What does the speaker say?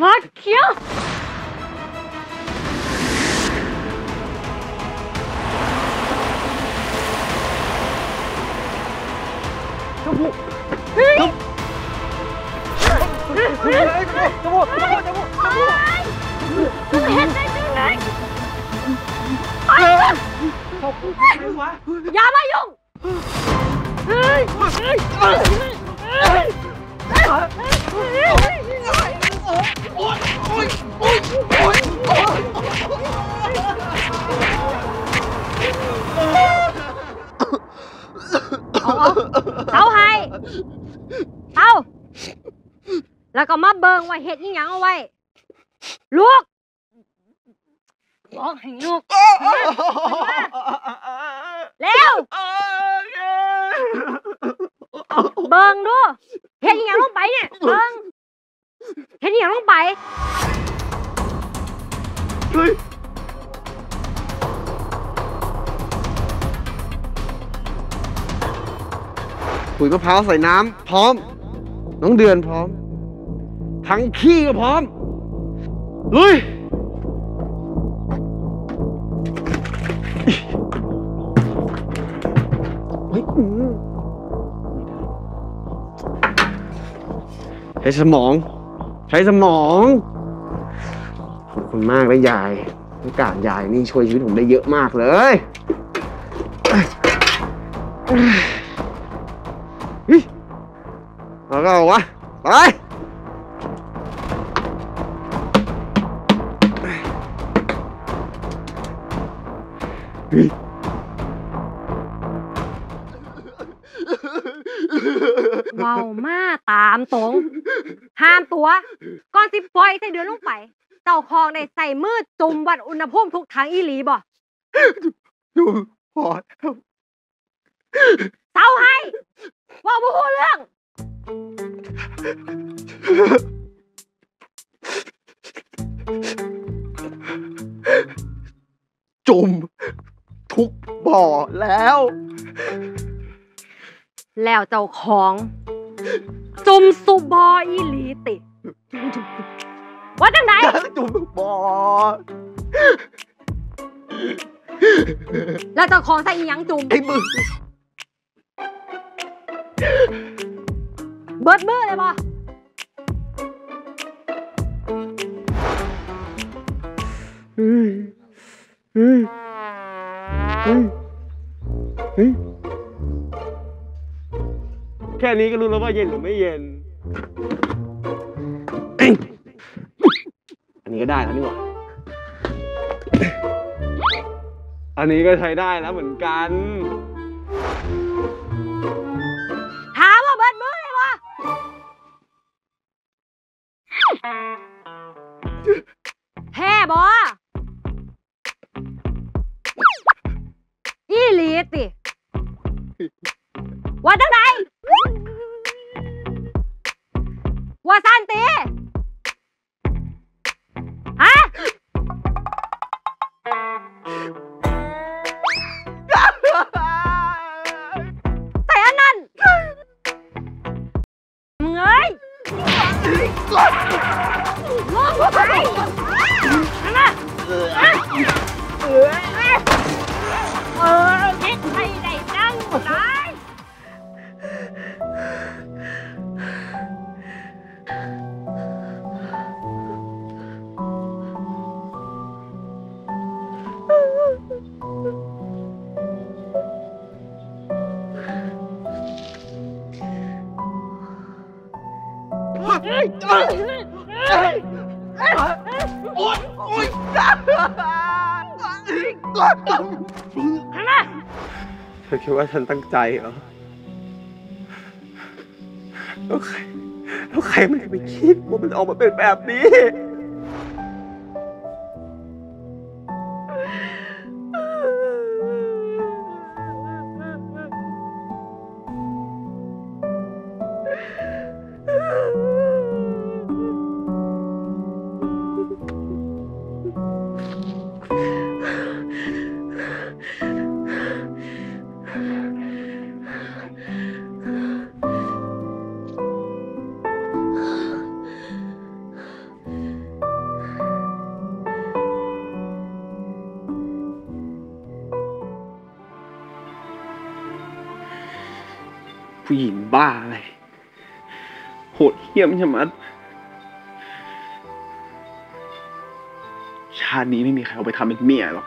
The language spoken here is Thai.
มาเขียวอย่ามายุ่งเฮ้ยเฮ้ยเฮ้ยเฮ้ยเอา แล้วก็มาเบิ่งว่าเฮ็ดอีหยังเอาไว้ ลูกบอกให้ลูกเร็วเบิ่งดูเฮ็ดอีหยังลงไปเนี่ยเบิ่งเฮ็ดอีหยังลงไปเฮ้ยปุ๋ยมะพร้าวใส่น้ำพร้อม น้องเดือนพร้อม ทั้งขี้ก็พร้อม ลุยเฮ้ยอืมใช้สมอง ใช้สมอง ขอบคุณมากเลยยายโอกาสยายนี่ช่วยชีวิตผมได้เยอะมากเลยเฮ้ยเอาก็เอาวะ ไป เว้ามาตามตรงห้ามตัว ก่อนสิปล่อยใส่เดือนลงไป เจ้าของได้ใส่มือจุ่มวัดอุณหภูมิทุกทางอีหลีบ่ดูพอแล้วเศร้าให้เว่าบ่ฮู้เรื่อง แล้ว แล้วเจ้าของจุ่มสุบออีหลีติ ว่าจังไดจุ่มทุกบ่อแล้วเจ้าของใส่อีหยังจุ่มไอ้มึงเบิดมือเลยบ่ นี้ก็รู้แล้วว่าเย็นหรือไม่เย็น อันนี้ก็ได้แล้วนี่หว่า อันนี้ก็ใช้ได้แล้วเหมือนกันถามว่าเบิดมือเลยบ่แท้บ่อีหลีติ ว่าจังไดว่ เธอคิดว่าฉันตั้งใจเหรอแล้วใครแล้วใครมันจะไปคิดว่ามันออกมาเป็นแบบนี้ ผู้หญิงบ้าอะไร โหดเหี้ยมชะมัด ชาตินี้ไม่มีใครเอาไปทำเป็นเมียหรอก